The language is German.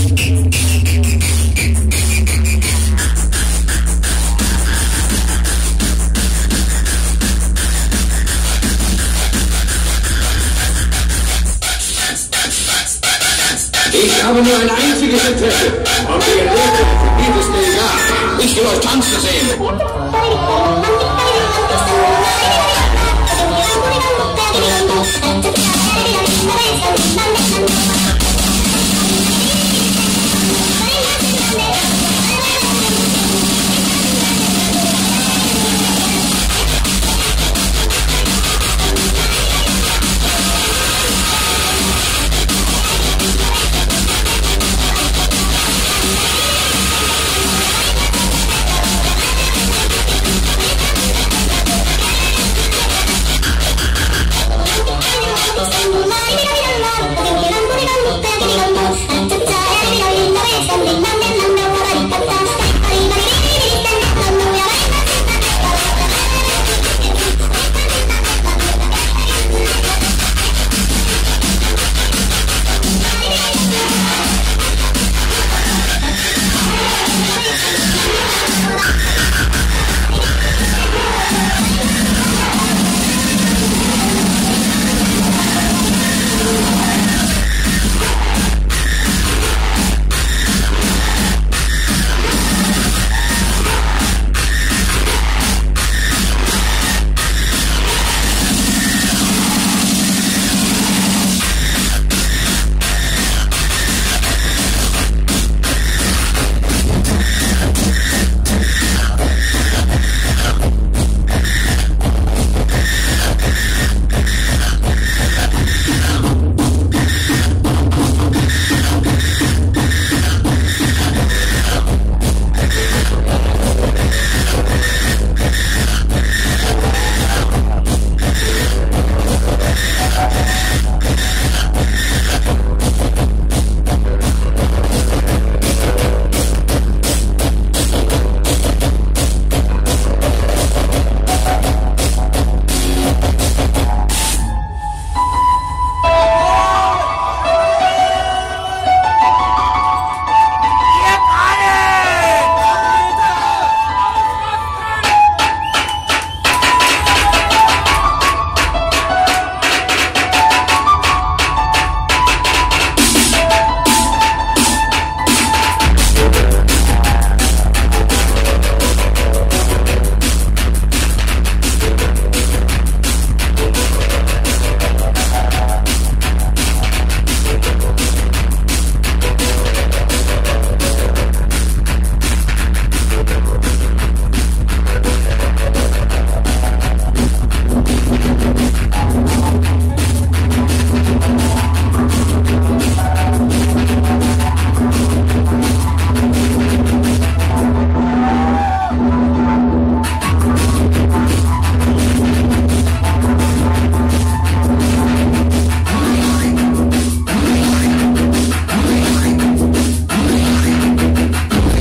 Ich habe nur ein einziges Interesse. Ob ihr lebt, geht es mir egal. Ich will euch tanzen sehen.